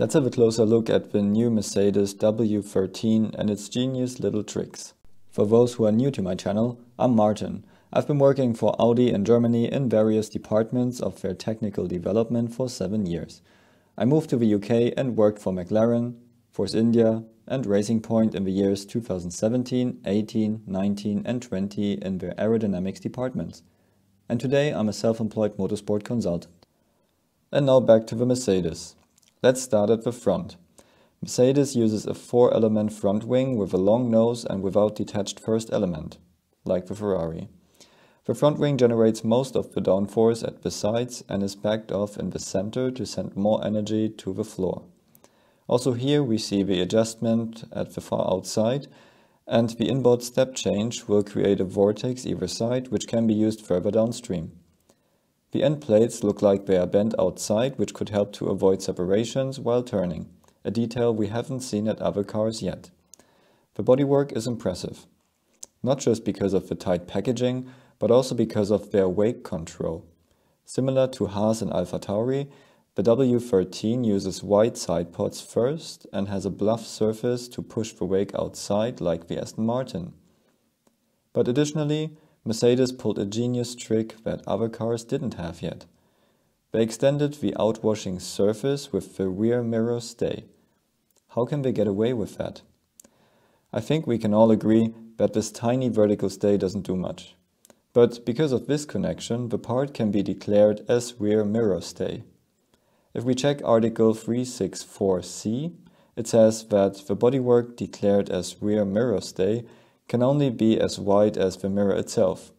Let's have a closer look at the new Mercedes W13 and its genius little tricks. For those who are new to my channel, I'm Martin. I've been working for Audi in Germany in various departments of their technical development for seven years. I moved to the UK and worked for McLaren, Force India and Racing Point in the years 2017, 18, 19 and 20 in their aerodynamics departments. And today I'm a self-employed motorsport consultant. And now back to the Mercedes. Let's start at the front. Mercedes uses a four-element front wing with a long nose and without detached first element, like the Ferrari. The front wing generates most of the downforce at the sides and is backed off in the center to send more energy to the floor. Also here we see the adjustment at the far outside and the inboard step change will create a vortex either side which can be used further downstream. The end plates look like they are bent outside, which could help to avoid separations while turning, a detail we haven't seen at other cars yet. The bodywork is impressive, not just because of the tight packaging, but also because of their wake control. Similar to Haas and AlphaTauri, the W13 uses wide side pods first and has a bluff surface to push the wake outside like the Aston Martin. But additionally, Mercedes pulled a genius trick that other cars didn't have yet. They extended the outwashing surface with the rear mirror stay. How can they get away with that? I think we can all agree that this tiny vertical stay doesn't do much. But because of this connection, the part can be declared as rear mirror stay. If we check Article 364c, it says that the bodywork declared as rear mirror stay can only be as wide as the mirror itself,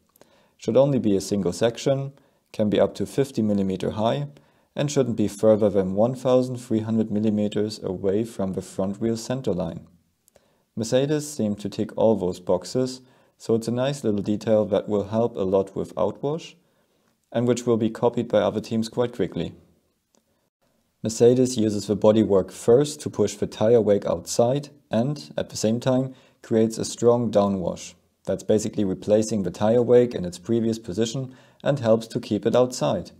should only be a single section, can be up to 50 mm high, and shouldn't be further than 1300 mm away from the front wheel center line. Mercedes seem to tick all those boxes, so it's a nice little detail that will help a lot with outwash, and which will be copied by other teams quite quickly. Mercedes uses the bodywork first to push the tire wake outside and, at the same time, creates a strong downwash. That's basically replacing the tire wake in its previous position and helps to keep it outside.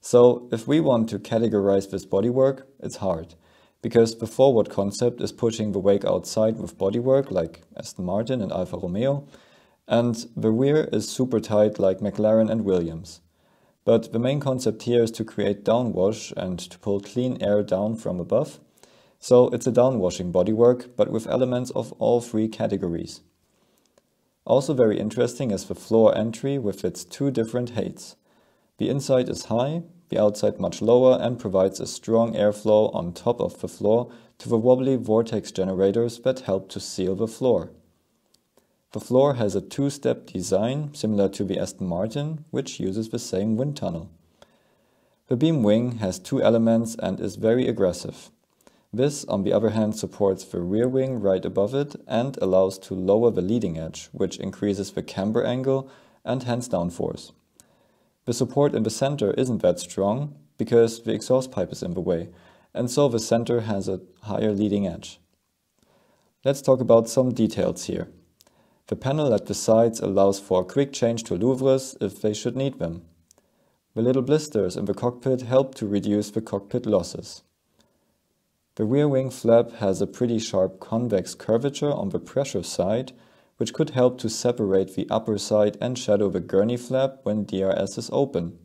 So if we want to categorize this bodywork, it's hard, because the forward concept is pushing the wake outside with bodywork like Aston Martin and Alfa Romeo, and the rear is super tight like McLaren and Williams. But the main concept here is to create downwash and to pull clean air down from above, so it's a downwashing bodywork, but with elements of all three categories. Also very interesting is the floor entry with its two different heights. The inside is high, the outside much lower and provides a strong airflow on top of the floor to the wobbly vortex generators that help to seal the floor. The floor has a two-step design similar to the Aston Martin, which uses the same wind tunnel. The beam wing has two elements and is very aggressive. This, on the other hand, supports the rear wing right above it and allows to lower the leading edge, which increases the camber angle and hence downforce. The support in the center isn't that strong because the exhaust pipe is in the way, and so the center has a higher leading edge. Let's talk about some details here. The panel at the sides allows for a quick change to louvres if they should need them. The little blisters in the cockpit help to reduce the cockpit losses. The rear wing flap has a pretty sharp convex curvature on the pressure side, which could help to separate the upper side and shadow the gurney flap when DRS is open.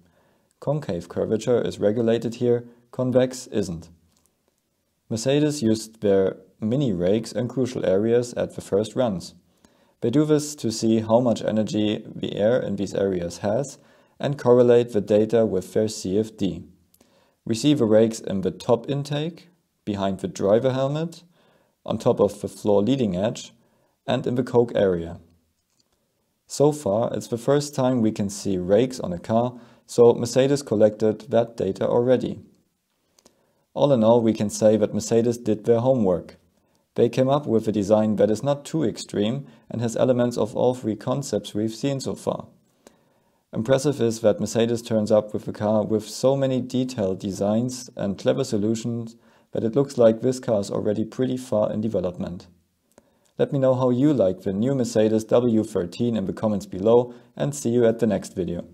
Concave curvature is regulated here, convex isn't. Mercedes used their mini rakes in crucial areas at the first runs. They do this to see how much energy the air in these areas has and correlate the data with their CFD. We see the rakes in the top intake, behind the driver helmet, on top of the floor leading edge, and in the coke area. So far, it's the first time we can see rakes on a car, so Mercedes collected that data already. All in all, we can say that Mercedes did their homework. They came up with a design that is not too extreme and has elements of all three concepts we've seen so far. Impressive is that Mercedes turns up with a car with so many detailed designs and clever solutions but it looks like this car is already pretty far in development. Let me know how you like the new Mercedes W13 in the comments below and see you at the next video.